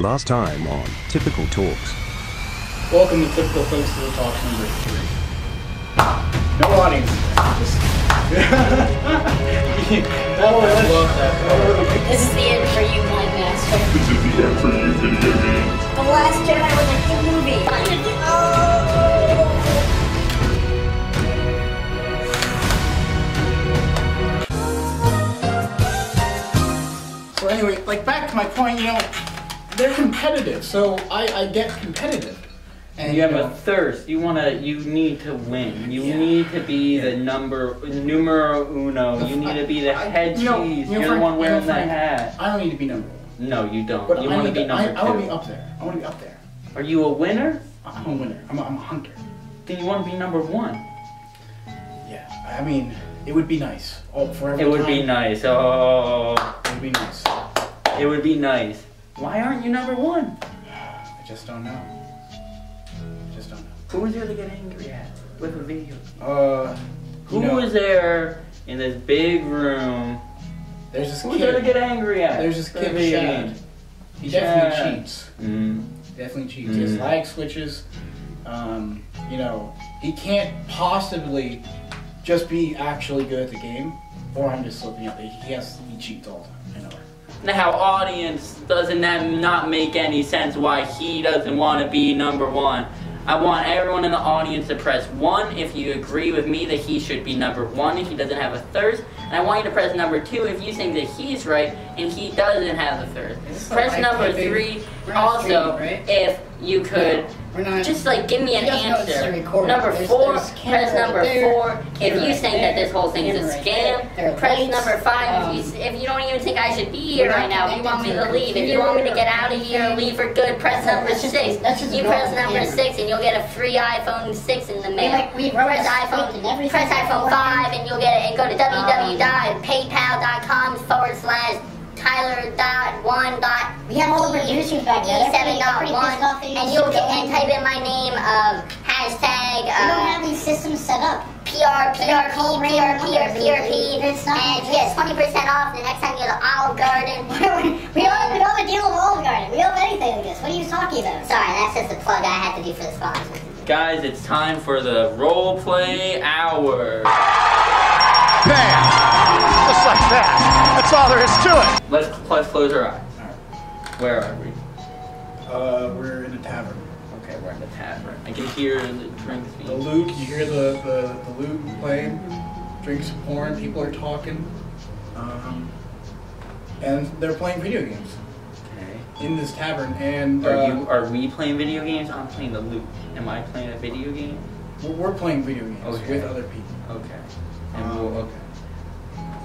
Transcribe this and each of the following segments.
Last time on Typical Talks. Welcome to Typical Folks to the Talk number three. No audience. Just... that I love that. This is the end for you, my master. This is the end for you, video games. The Last Jedi was a good movie. Oh! So anyway, like back to my point, you know, they're competitive, so I, I get competitive. And You have know, a thirst. You wanna. You need to win. You Yeah. need to be the number numero uno. You need to be the I- head you know- cheese. you know, You're the one wearing the hat. I don't need to be number one. No, you don't. But you I want to be number I, I want to be up there. I want to be up there. Are you a winner? I'm a winner. I'm a, I'm a hunter. Then you want to be number one. Yeah. I mean, it would be nice. Oh, for every It would be nice. Oh, It would be nice. it would be nice. Why aren't you number one? I just don't know. I just don't know. Who is there to get angry at with a video? Uh, Who know, is there in this big room? There's this Who's there to get angry at? There's this kid, Shad. He definitely cheats. Mm. Definitely cheats. He has Mm. lag switches. Um, you know, he can't possibly just be actually good at the game, or I'm just slipping up. He has he cheats all the time. Now, audience, doesn't that not make any sense why he doesn't want to be number one? I want everyone in the audience to press one if you agree with me that he should be number one if he doesn't have a thirst. And I want you to press number two if you think that he's right and he doesn't have a thirst. Press number three also right? if you could not. just like give me an You guys know it's answer. Number There's- four, there's press number there, four. If you think that this whole thing's a camera right scam, there, there press lights, number five. um, if, you, if you don't even think I should be here right now, if you want me to leave, if you want me to get out of here leave for good, press No, number just- six. you press number camera. six and you'll get a free iPhone six in the mail. like- we press iPhone, press iPhone five and you'll get it. And go to Um, www.paypal.com forward slash Tyler dot one dot We had all the producers back there. They're seven pretty- dot one, pissed off that you and you'll get and type in my name of hashtag. We don't Uh, have these systems set up. PR, PR, call PR, random PR, numbers. PRP, and you get 20% off the next time you go to Olive Garden. we don't, we don't have a deal with Olive Garden. We don't have anything like this. What are you talking about? Sorry, that's just a plug I had to do for the sponsors. Guys, it's time for the role play hour. That's all there is to it. Let's let's close our eyes. Where are we? Uh, we're in a tavern. Okay, we're in a tavern. I can hear the drinks The being. lute, you hear the the, the lute playing, drinks pouring, people are talking, um, and they're playing video games Okay. in this tavern. And Are uh, you? Are we playing video games? I'm playing the loop. Am I playing a video game? we're, we're playing video games Okay. with other people. Okay. And Um, we'll, okay.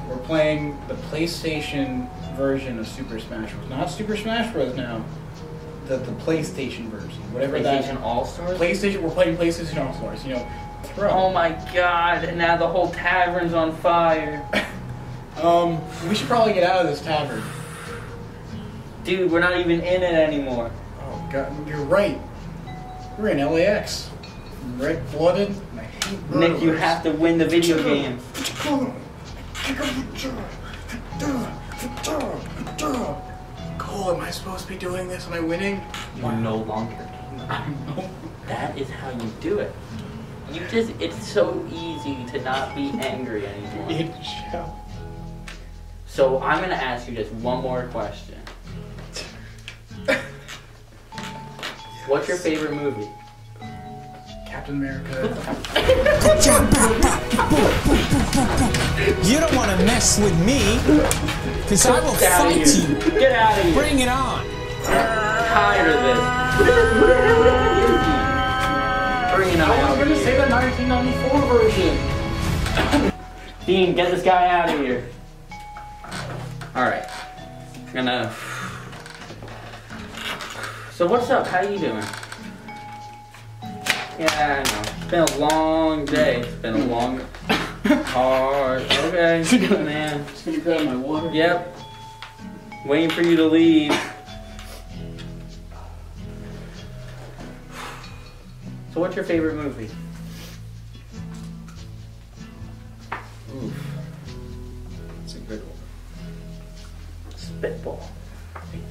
We're playing the PlayStation version of Super Smash Bros. Not Super Smash Bros. Now, the the PlayStation version, whatever PlayStation that. All Stars. PlayStation. We're playing PlayStation All Stars. You know, throw. Oh my God! Now the whole tavern's on fire. Um, we should probably get out of this tavern. Dude, we're not even in it anymore. Oh God, you're right. We're in LAX. Red blooded. and I hate Nick, you have to win the video game. Cole, am I supposed to be doing this? Am I winning? You no longer. No. that is how you do it. You just, it's so easy to not be angry anymore. It shall. So I'm gonna ask you just one more question. What's your favorite movie? Captain America. You mess with me, because I will Get out of fight you. Get out of here. Bring it on. tired of this. Who the- who the hell is he? Bring it on I was gonna say the 1994 version. Dean, get this guy out of here. Alright. I'm gonna. So, what's up? How you doing? Yeah, I know. It's been a long day. It's been a long, hard. Okay, man. Just gonna grab my water. Yep. Waiting for you to leave. So, what's your favorite movie? Oof. It's a good one. Spitball.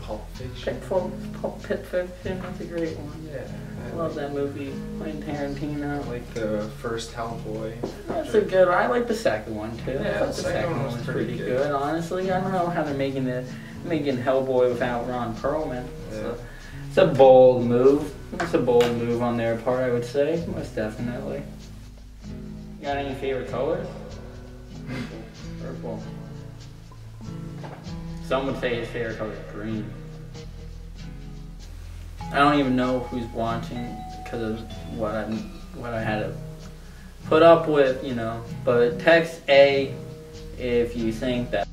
Pulp Fiction. Pulp, Pulp Pit Fiction, that's a great one. Yeah. I love that movie. Quentin Tarantino. I like the first Hellboy. That's a good one. I like the second one too. I Yeah, thought the the second one was pretty pretty good. good. Honestly, I don't know how they're making the making Hellboy without Ron Perlman. Yeah. So, it's a bold move. It's a bold move on their part, I would say, most definitely. You got any favorite colors? Purple. Some would say his favorite color is green. I don't even know who's watching because of what I what I had to put up with, you know. But text A if you think that